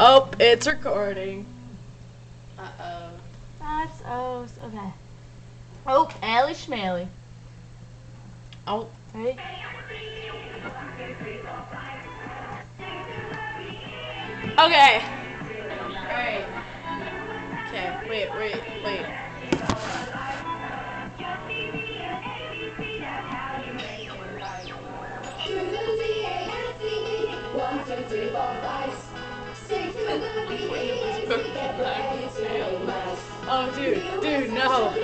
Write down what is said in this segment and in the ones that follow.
Oh, it's recording. Uh oh. That's oh okay. Oh, Allie Schmally. Oh, Ready? okay. Alright. Okay, wait, wait, wait. One, two, three, four, five, six, seven, eight, Oh, dude, dude, no.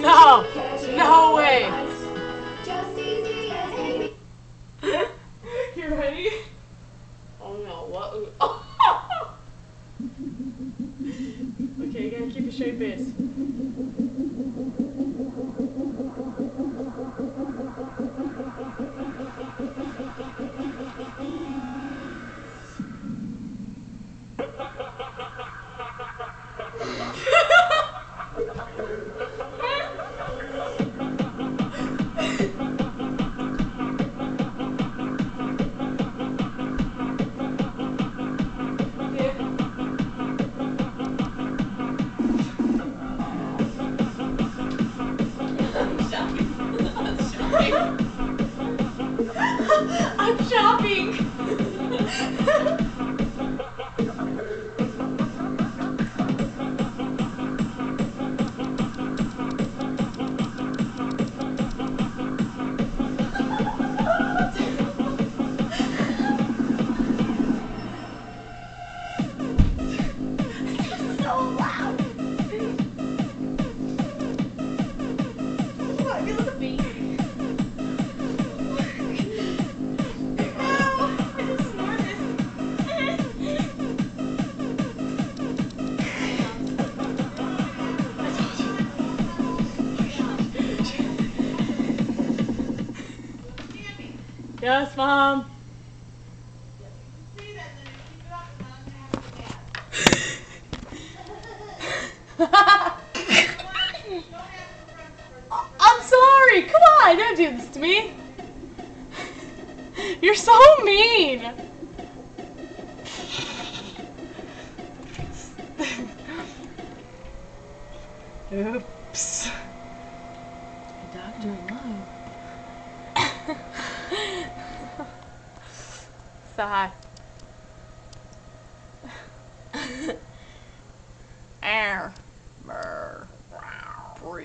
No. No way. You ready? Oh no, what? okay, you gotta keep a straight face. Shopping. Yes, mom. I'm sorry. Come on, don't do this to me. You're so mean. Oops. Love. so high. Air. Brr. Brr.